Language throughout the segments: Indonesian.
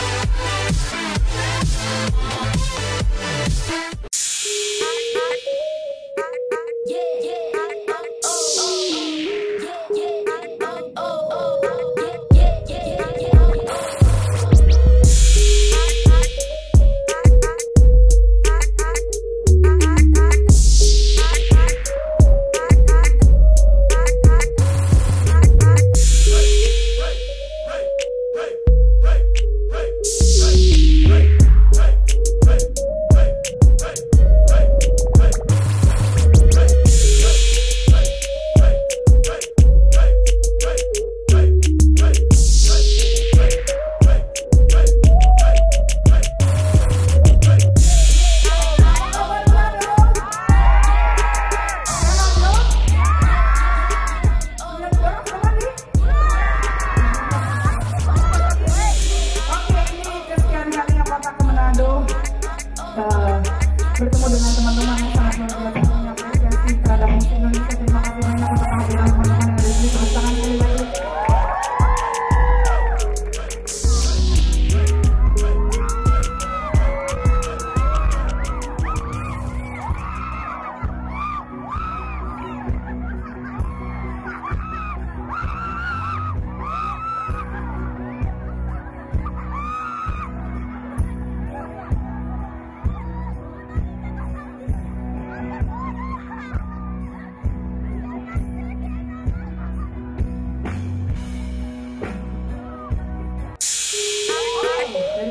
Música dengan teman-teman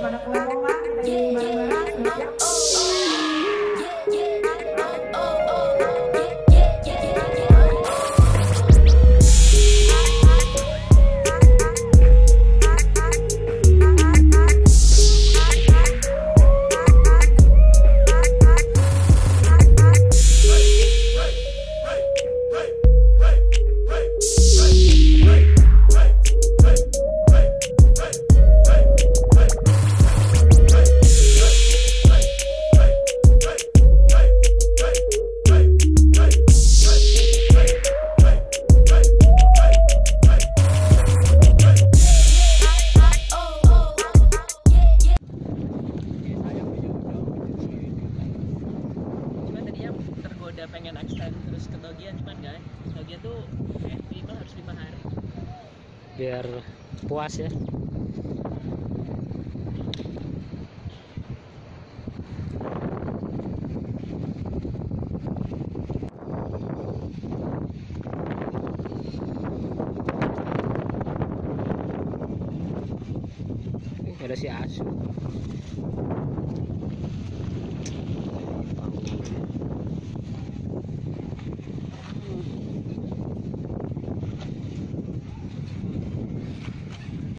gonna go along. Extend terus ke Togian cuman enggak Togian tuh eh, minimal harus lima hari. Biar puas ya. Ada si asu